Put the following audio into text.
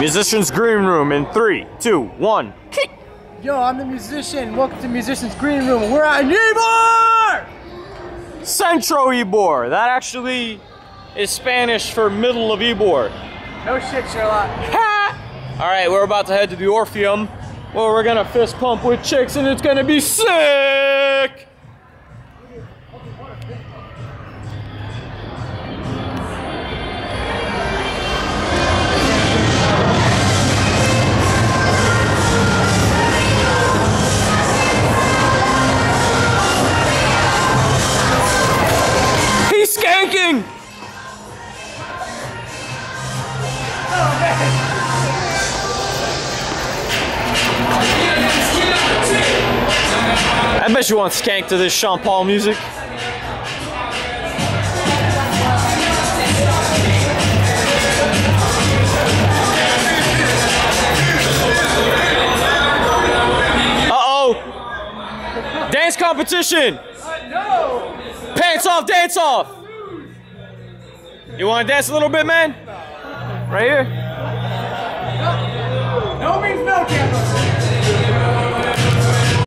Musicians Green Room in three, two, one. Yo, I'm the musician. Welcome to Musicians Green Room. We're at Ybor! Centro Ybor. That actually is Spanish for middle of Ybor. No shit, Sherlock. All right, we're about to head to the Orpheum where we're gonna fist pump with chicks and it's gonna be sick. I bet you want skank to this Sean Paul music. Dance competition! Pants off, dance off! You wanna dance a little bit, man? Right here?